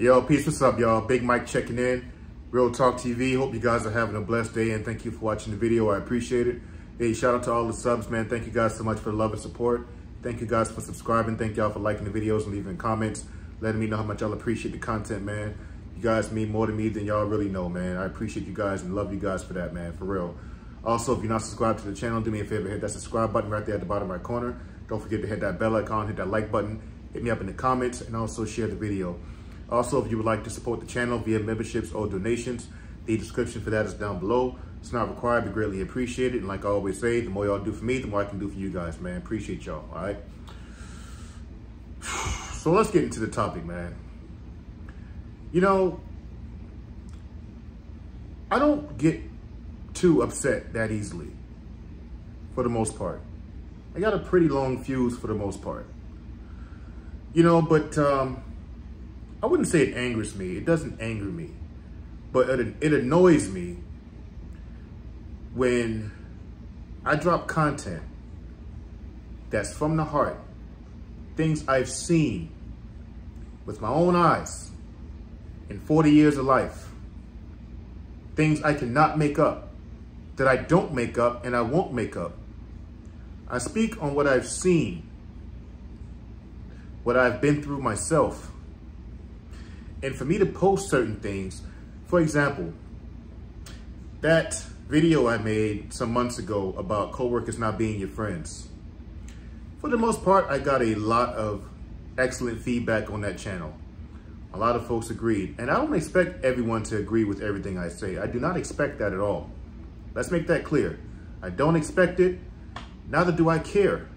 Yo, peace, what's up, y'all? Big Mike checking in. Real Talk TV. Hope you guys are having a blessed day and thank you for watching the video. I appreciate it. Hey, shout out to all the subs, man. Thank you guys so much for the love and support. Thank you guys for subscribing. Thank y'all for liking the videos and leaving comments, letting me know how much y'all appreciate the content, man. You guys mean more to me than y'all really know, man. I appreciate you guys and love you guys for that, man, for real. Also, if you're not subscribed to the channel, do me a favor, hit that subscribe button right there at the bottom right corner. Don't forget to hit that bell icon, hit that like button, hit me up in the comments, and also share the video. Also, if you would like to support the channel via memberships or donations, the description for that is down below. It's not required, but greatly appreciated. And like I always say, the more y'all do for me, the more I can do for you guys, man. Appreciate y'all, all right? So let's get into the topic, man. You know, I don't get too upset that easily, for the most part. I got a pretty long fuse for the most part. You know, but um, I wouldn't say it angers me. It doesn't anger me. But it, it annoys me when I drop content that's from the heart, things I've seen with my own eyes in 40 years of life, things I cannot make up, that I don't make up and I won't make up. I speak on what I've seen, what I've been through myself, and for me to post certain things, for example, that video I made some months ago about coworkers not being your friends. For the most part, I got a lot of excellent feedback on that channel. A lot of folks agreed. And I don't expect everyone to agree with everything I say. I do not expect that at all. Let's make that clear. I don't expect it. Neither do I care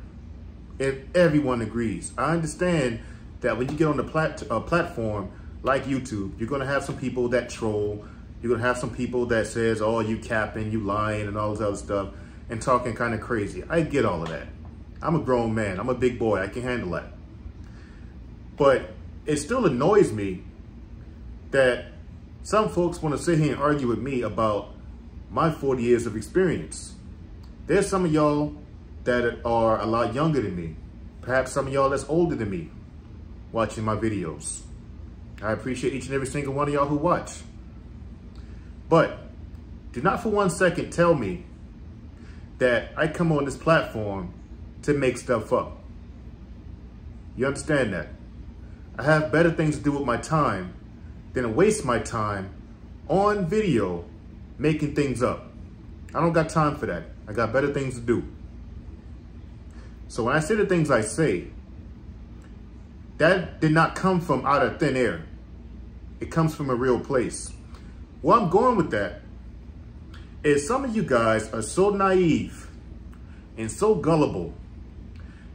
if everyone agrees. I understand that when you get on the plat uh, platform, like YouTube, you're gonna have some people that troll. You're gonna have some people that says, oh, you capping, you lying, and all this other stuff, and talking kind of crazy. I get all of that. I'm a grown man. I'm a big boy. I can handle that. But it still annoys me that some folks want to sit here and argue with me about my 40 years of experience. There's some of y'all that are a lot younger than me. Perhaps some of y'all that's older than me watching my videos. I appreciate each and every single one of y'all who watch. But do not for one second tell me that I come on this platform to make stuff up. You understand that? I have better things to do with my time than to waste my time on video making things up. I don't got time for that. I got better things to do. So when I say the things I say, that did not come from out of thin air. It comes from a real place. Where I'm going with that is some of you guys are so naive and so gullible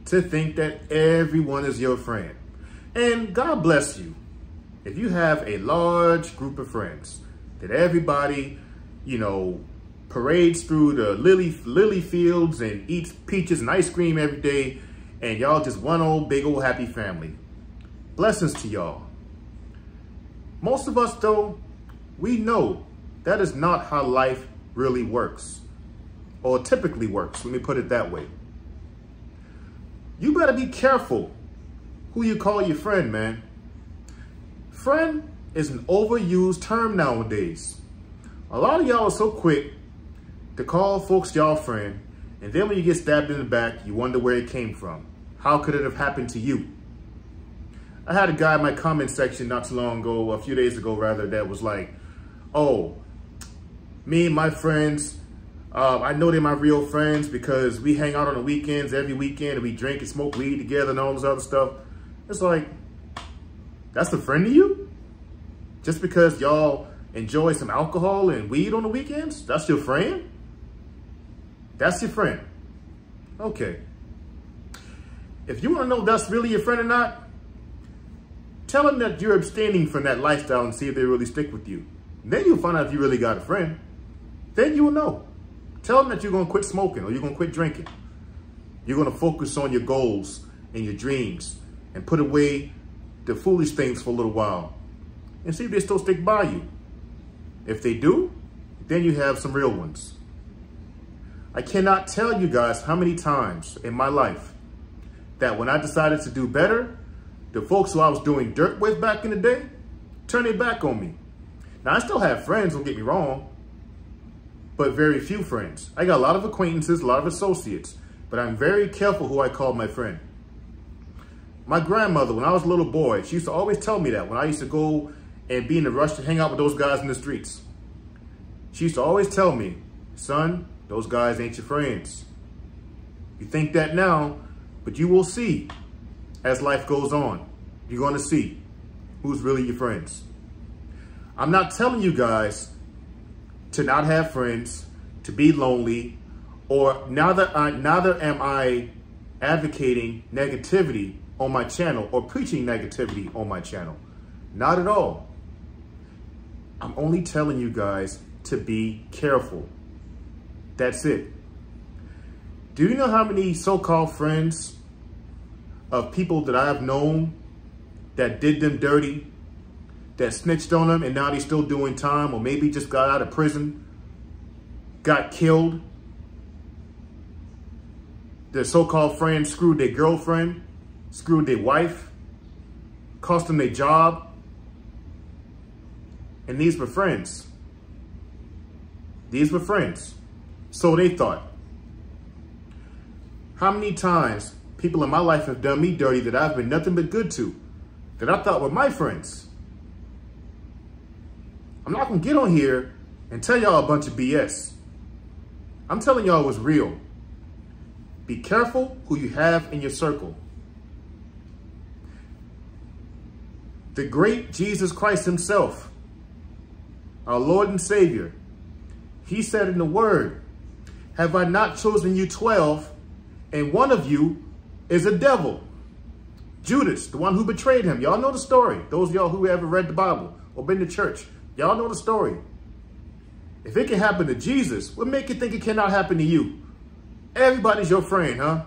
to think that everyone is your friend. And God bless you. If you have a large group of friends that everybody, you know, parades through the lily lily fields and eats peaches and ice cream every day, and y'all just one old big old happy family. Blessings to y'all. Most of us, though, we know that is not how life really works or typically works. Let me put it that way. You better be careful who you call your friend, man. Friend is an overused term nowadays. A lot of y'all are so quick to call folks y'all friend, and then when you get stabbed in the back, you wonder where it came from. How could it have happened to you? I had a guy in my comment section not too long ago, a few days ago rather, that was like, oh, me and my friends, uh, I know they're my real friends because we hang out on the weekends, every weekend, and we drink and smoke weed together and all this other stuff. It's like, that's a friend to you? Just because y'all enjoy some alcohol and weed on the weekends? That's your friend? That's your friend. Okay. If you want to know if that's really your friend or not, Tell them that you're abstaining from that lifestyle and see if they really stick with you. Then you'll find out if you really got a friend. Then you will know. Tell them that you're going to quit smoking or you're going to quit drinking. You're going to focus on your goals and your dreams and put away the foolish things for a little while and see if they still stick by you. If they do, then you have some real ones. I cannot tell you guys how many times in my life that when I decided to do better, the folks who I was doing dirt with back in the day turn their back on me. Now, I still have friends, don't get me wrong, but very few friends. I got a lot of acquaintances, a lot of associates, but I'm very careful who I call my friend. My grandmother, when I was a little boy, she used to always tell me that when I used to go and be in the rush to hang out with those guys in the streets. She used to always tell me, son, those guys ain't your friends. You think that now, but you will see as life goes on. You're going to see who's really your friends. I'm not telling you guys to not have friends, to be lonely, or neither, I, neither am I advocating negativity on my channel or preaching negativity on my channel. Not at all. I'm only telling you guys to be careful. That's it. Do you know how many so-called friends of people that I've known that did them dirty, that snitched on them and now they're still doing time or maybe just got out of prison, got killed. Their so-called friends screwed their girlfriend, screwed their wife, cost them their job. And these were friends. These were friends. So they thought. How many times people in my life have done me dirty that I've been nothing but good to, that I thought were my friends? I'm not to get on here and tell y'all a bunch of BS. I'm telling y'all what's real. Be careful who you have in your circle. The great Jesus Christ himself, our Lord and Savior, he said in the word, have I not chosen you 12 and one of you is a devil? Judas, the one who betrayed him. Y'all know the story. Those y'all who ever read the Bible or been to church. Y'all know the story. If it can happen to Jesus, what make you think it cannot happen to you? Everybody's your friend, huh?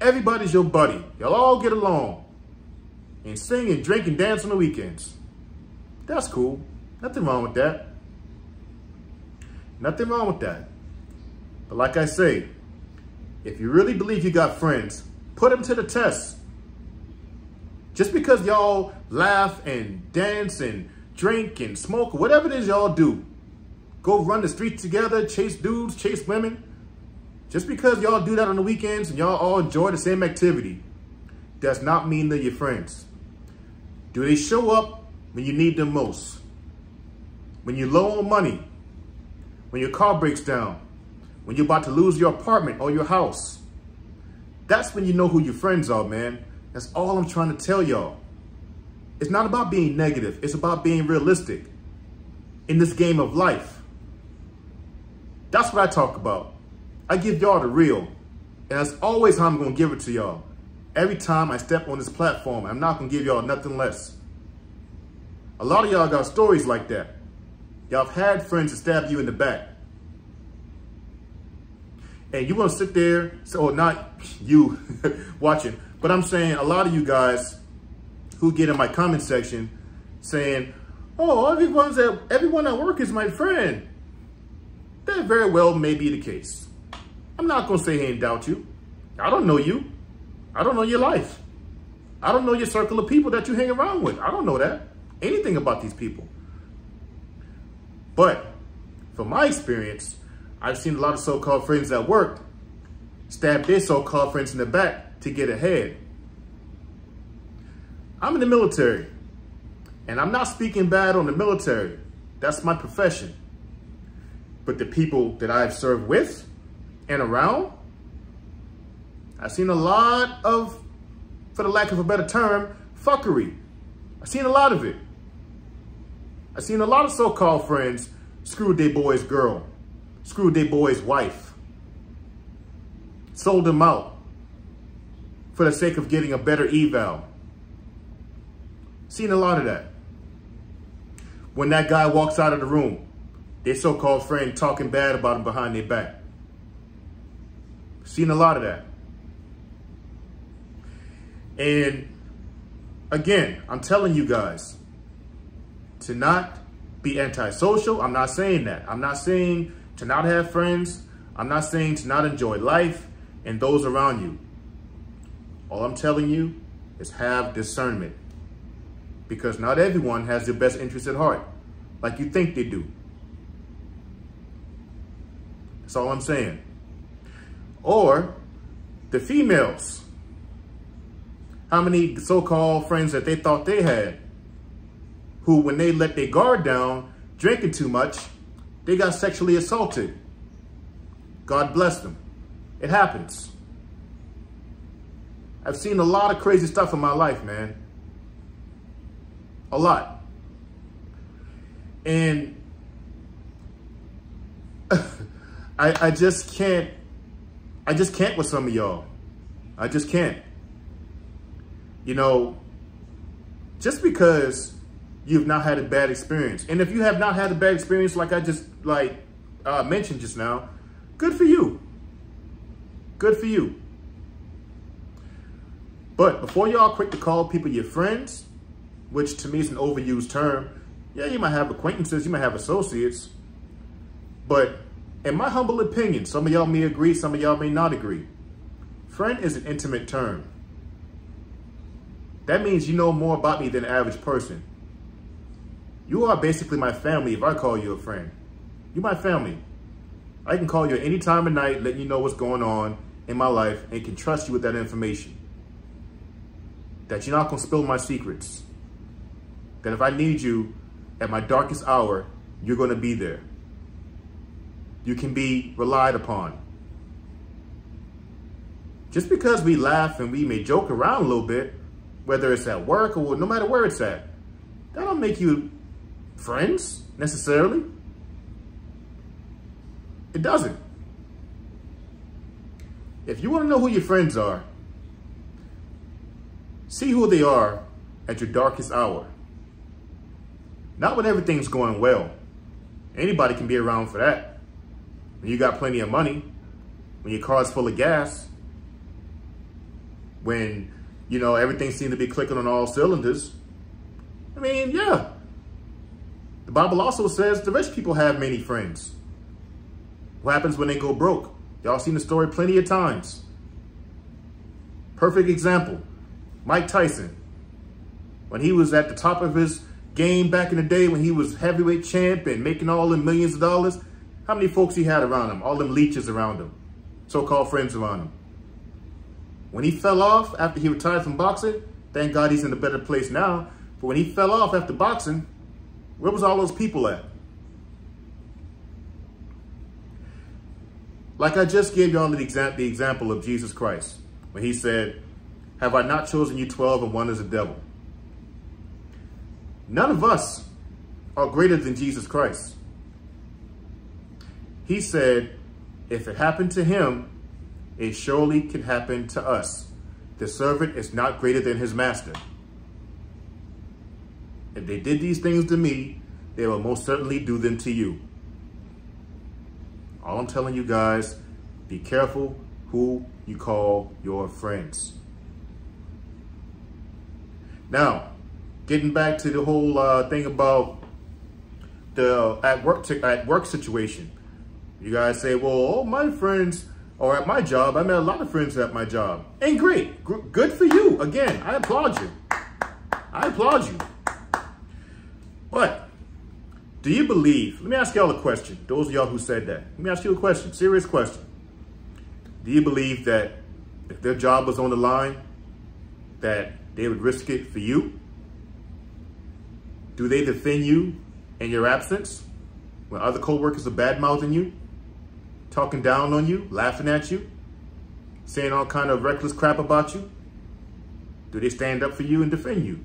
Everybody's your buddy. Y'all all get along and sing and drink and dance on the weekends. That's cool. Nothing wrong with that. Nothing wrong with that. But like I say, if you really believe you got friends, put them to the test. Just because y'all laugh and dance and drink and smoke, whatever it is y'all do, go run the streets together, chase dudes, chase women. Just because y'all do that on the weekends and y'all all enjoy the same activity, does not mean they're your friends. Do they show up when you need them most? When you're low on money? When your car breaks down? When you're about to lose your apartment or your house? That's when you know who your friends are, man. That's all I'm trying to tell y'all. It's not about being negative. It's about being realistic in this game of life. That's what I talk about. I give y'all the real. And that's always how I'm going to give it to y'all. Every time I step on this platform, I'm not going to give y'all nothing less. A lot of y'all got stories like that. Y'all have had friends that stab you in the back. And you want to sit there, so oh, not you watching, but I'm saying a lot of you guys who get in my comment section saying, oh, everyone's at, everyone at work is my friend. That very well may be the case. I'm not going to say ain't doubt you. I don't know you. I don't know your life. I don't know your circle of people that you hang around with. I don't know that. Anything about these people. But from my experience, I've seen a lot of so-called friends at work stab their so-called friends in the back to get ahead. I'm in the military, and I'm not speaking bad on the military. That's my profession. But the people that I've served with and around, I've seen a lot of, for the lack of a better term, fuckery. I've seen a lot of it. I've seen a lot of so-called friends screwed their boy's girl, screwed their boy's wife, sold him out for the sake of getting a better eval. Seen a lot of that. When that guy walks out of the room, their so-called friend talking bad about him behind their back. Seen a lot of that. And again, I'm telling you guys to not be antisocial. I'm not saying that. I'm not saying to not have friends. I'm not saying to not enjoy life and those around you. All I'm telling you is have discernment. because not everyone has your best interest at heart like you think they do. That's all I'm saying. Or the females. How many so-called friends that they thought they had who, when they let their guard down, drinking too much, they got sexually assaulted. God bless them. It happens. I've seen a lot of crazy stuff in my life, man. A lot. And I, I just can't, I just can't with some of y'all. I just can't. You know, just because you've not had a bad experience. And if you have not had a bad experience, like I just like uh, mentioned just now, good for you. Good for you. But before y'all quick to call people your friends, which to me is an overused term, yeah, you might have acquaintances, you might have associates, but in my humble opinion, some of y'all may agree, some of y'all may not agree. Friend is an intimate term. That means you know more about me than the average person. You are basically my family if I call you a friend. You're my family. I can call you any time of night, letting you know what's going on in my life and can trust you with that information. That you're not to spill my secrets. That if I need you at my darkest hour, you're going to be there. You can be relied upon. Just because we laugh and we may joke around a little bit, whether it's at work or no matter where it's at, that don't make you friends necessarily. It doesn't. If you want to know who your friends are, see who they are at your darkest hour. Not when everything's going well. Anybody can be around for that. When you got plenty of money, when your car's full of gas, when, you know, everything seems to be clicking on all cylinders. I mean, yeah, Bible also says the rich people have many friends. What happens when they go broke? Y'all seen the story plenty of times. Perfect example, Mike Tyson. When he was at the top of his game back in the day, when he was heavyweight champ and making all the millions of dollars, how many folks he had around him? All them leeches around him, so-called friends around him. When he fell off after he retired from boxing, thank God he's in a better place now. But when he fell off after boxing, where was all those people at? Like I just gave y'all the, exa the example of Jesus Christ, when he said, have I not chosen you 12 and one is a devil? None of us are greater than Jesus Christ. He said, if it happened to him, it surely can happen to us. The servant is not greater than his master. If they did these things to me, they will most certainly do them to you. All I'm telling you guys, be careful who you call your friends. Now, getting back to the whole uh, thing about the at work at work situation. You guys say, well, all my friends are at my job, I met a lot of friends at my job. And great, good for you. Again, I applaud you. I applaud you. Do you believe, let me ask y'all a question. Those of y'all who said that, let me ask you a question, serious question. Do you believe that if their job was on the line, that they would risk it for you? Do they defend you in your absence when other coworkers are bad-mouthing you, talking down on you, laughing at you, saying all kind of reckless crap about you? Do they stand up for you and defend you?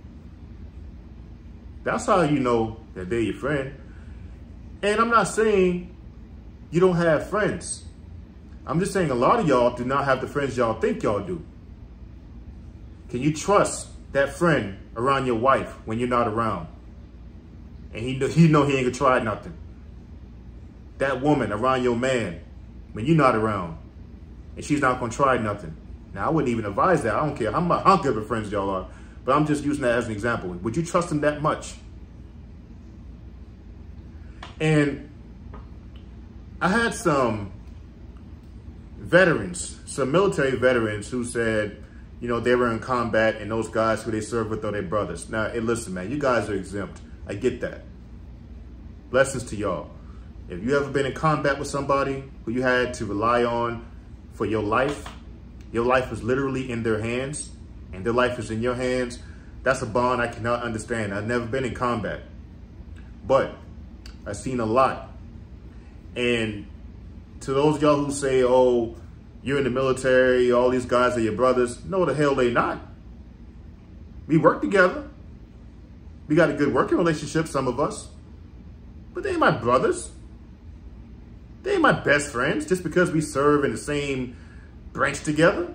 That's how you know that they're your friend. And I'm not saying you don't have friends. I'm just saying a lot of y'all do not have the friends y'all think y'all do. Can you trust that friend around your wife when you're not around? And he, you know he ain't gonna try nothing. That woman around your man when you're not around and she's not gonna try nothing. Now, I wouldn't even advise that. I don't care how, much, how good of friends y'all are. But I'm just using that as an example. Would you trust him that much? And I had some veterans, some military veterans who said, you know, they were in combat and those guys who they served with are their brothers. Now, hey, listen, man, you guys are exempt. I get that. Blessings to y'all. If you ever been in combat with somebody who you had to rely on for your life, your life was literally in their hands and their life is in your hands, that's a bond I cannot understand. I've never been in combat, but I've seen a lot. And to those y'all who say, oh, you're in the military, all these guys are your brothers. No, the hell they not. We work together. We got a good working relationship, some of us. But they ain't my brothers. They ain't my best friends just because we serve in the same branch together.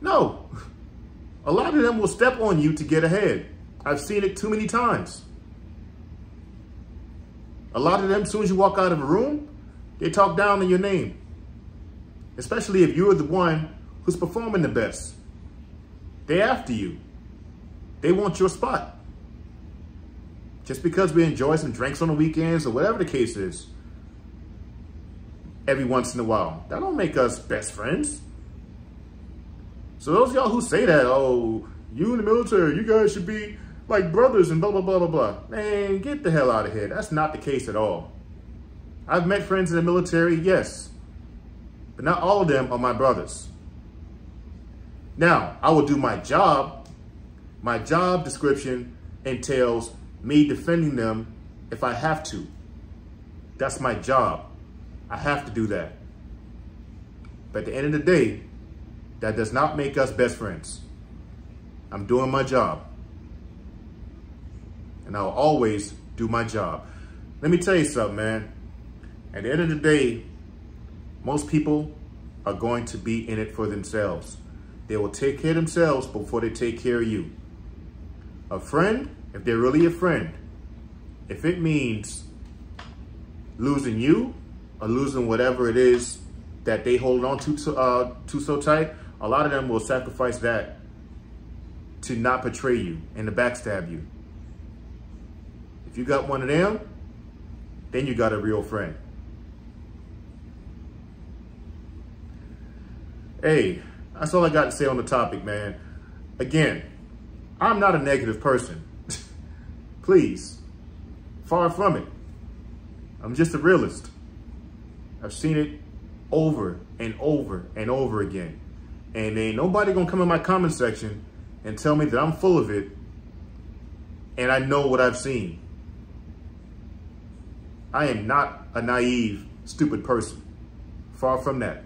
No. A lot of them will step on you to get ahead. I've seen it too many times. A lot of them, as soon as you walk out of a room, they talk down on your name. Especially if you're the one who's performing the best. they're after you. They want your spot. Just because we enjoy some drinks on the weekends or whatever the case is, every once in a while, that don't make us best friends. So those y'all who say that, oh, you in the military, you guys should be like brothers and blah, blah, blah, blah, blah. Man, get the hell out of here. That's not the case at all. I've met friends in the military, yes, but not all of them are my brothers. Now, I will do my job. My job description entails me defending them if I have to. That's my job. I have to do that. But at the end of the day, that does not make us best friends. I'm doing my job and I'll always do my job. Let me tell you something, man. At the end of the day, most people are going to be in it for themselves. They will take care of themselves before they take care of you. A friend, if they're really a friend, if it means losing you or losing whatever it is that they hold on to, uh, to so tight, a lot of them will sacrifice that to not betray you and to backstab you. If you got one of them, then you got a real friend. Hey, that's all I got to say on the topic, man. Again, I'm not a negative person. Please, far from it. I'm just a realist. I've seen it over and over and over again. And ain't nobody gonna come in my comment section and tell me that I'm full of it and I know what I've seen. I am not a naive, stupid person. Far from that.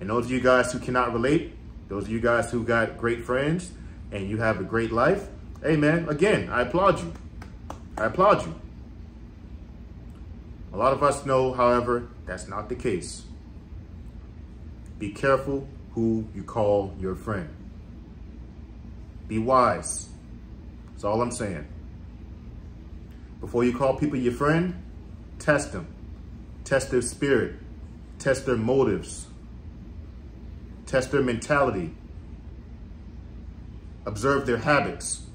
And those of you guys who cannot relate, those of you guys who got great friends and you have a great life, hey man, again, I applaud you. I applaud you. A lot of us know, however, that's not the case. Be careful who you call your friend. Be wise. That's all I'm saying. Before you call people your friend, test them. Test their spirit. Test their motives. Test their mentality. Observe their habits.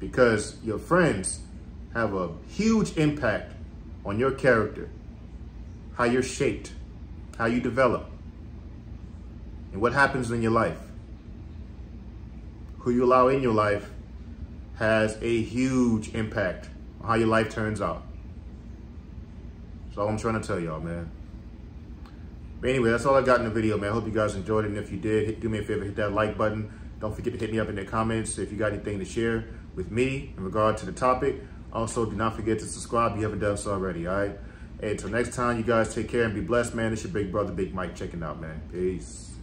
Because your friends have a huge impact on your character, how you're shaped, how you develop, and what happens in your life. Who you allow in your life has a huge impact on how your life turns out. That's all I'm trying to tell y'all, man. But anyway, that's all I got in the video, man. I hope you guys enjoyed it. And if you did, hit, do me a favor, hit that like button. Don't forget to hit me up in the comments if you got anything to share with me in regard to the topic. Also, do not forget to subscribe if you haven't done so already, all right? Hey, until next time, you guys take care and be blessed, man. It's your big brother, Big Mike, checking out, man. Peace.